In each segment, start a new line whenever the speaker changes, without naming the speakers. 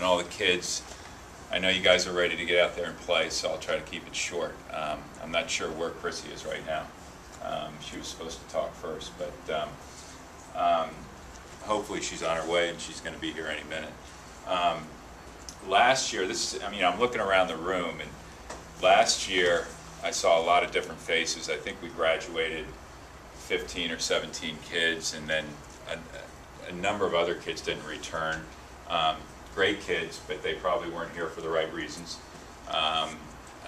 and all the kids. I know you guys are ready to get out there and play, so I'll try to keep it short. Um, I'm not sure where Chrissie is right now. Um, She was supposed to talk first, but um, um, hopefully she's on her way and she's going to be here any minute. Um, Last year, this, is- I mean, I'm looking around the room, and last year, I saw a lot of different faces. I think we graduated 15 or 17 kids, and then a, a number of other kids didn't return. Great kids, but they probably weren't here for the right reasons. Um,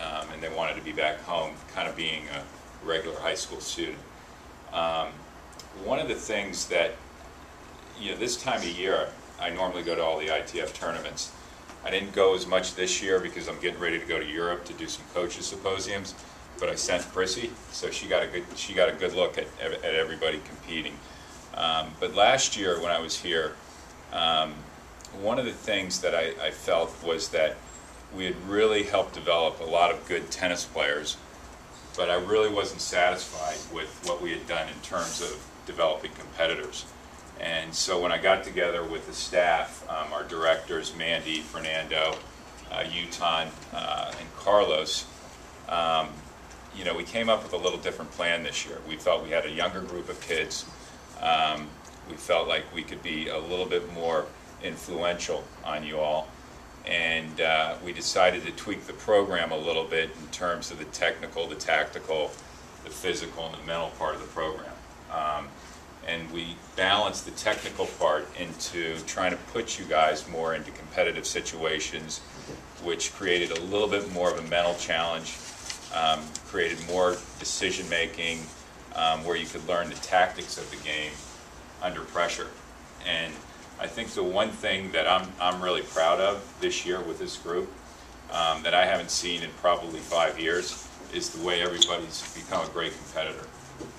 um, and they wanted to be back home, kind of being a regular high school student. Um, one of the things that, you know, this time of year, I normally go to all the ITF tournaments. I didn't go as much this year because I'm getting ready to go to Europe to do some coaches symposiums, but I sent Chrissie, so she got a good, she got a good look at, at everybody competing. Um, but last year, when I was here, um, one of the things that I, I felt was that we had really helped develop a lot of good tennis players, but I really wasn't satisfied with what we had done in terms of developing competitors. And so when I got together with the staff, um, our directors, Mandy, Fernando, uh, Yutan, uh, and Carlos, um, you know, we came up with a little different plan this year. We felt we had a younger group of kids. Um, we felt like we could be a little bit more influential on you all. And uh, we decided to tweak the program a little bit in terms of the technical, the tactical, the physical, and the mental part of the program. Um, and we balanced the technical part into trying to put you guys more into competitive situations, which created a little bit more of a mental challenge, um, created more decision making, um, where you could learn the tactics of the game under pressure. And I think the one thing that I'm, I'm really proud of this year with this group um, that I haven't seen in probably five years is the way everybody's become a great competitor.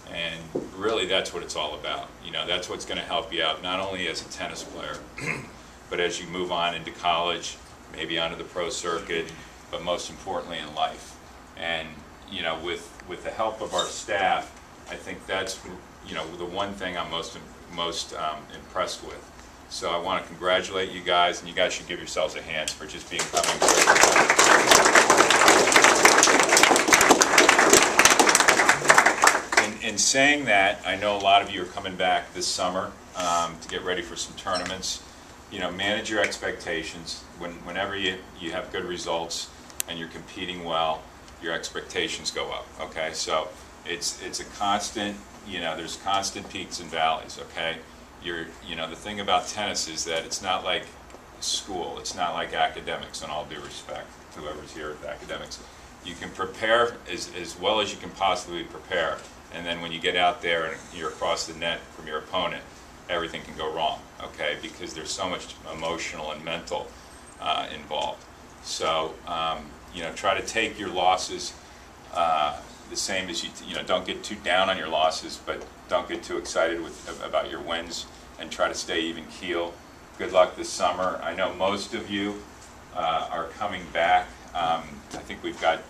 And really, that's what it's all about. You know, that's what's going to help you out, not only as a tennis player, but as you move on into college, maybe onto the pro circuit, but most importantly in life. And, you know, with, with the help of our staff, I think that's, you know, the one thing I'm most, most um, impressed with. So I want to congratulate you guys, and you guys should give yourselves a hand for just being coming. In, in saying that, I know a lot of you are coming back this summer um, to get ready for some tournaments. You know, manage your expectations. When, whenever you, you have good results and you're competing well, your expectations go up. Okay, so it's it's a constant. You know, there's constant peaks and valleys. Okay, you're you know the thing about tennis is that it's not like school. It's not like academics. In all due respect, whoever's here at academics, you can prepare as as well as you can possibly prepare, and then when you get out there and you're across the net from your opponent, everything can go wrong. Okay, because there's so much emotional and mental uh, involved. So um, you know, try to take your losses uh, the same as you you know. Don't get too down on your losses, but don't get too excited with about your wins, and try to stay even keel. Good luck this summer. I know most of you uh, are coming back. Um, I think we've got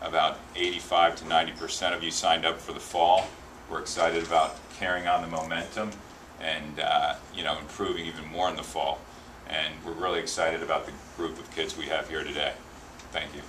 about 85 to 90 percent of you signed up for the fall. We're excited about carrying on the momentum and uh, you know improving even more in the fall. And we're really excited about the group of kids we have here today. Thank you.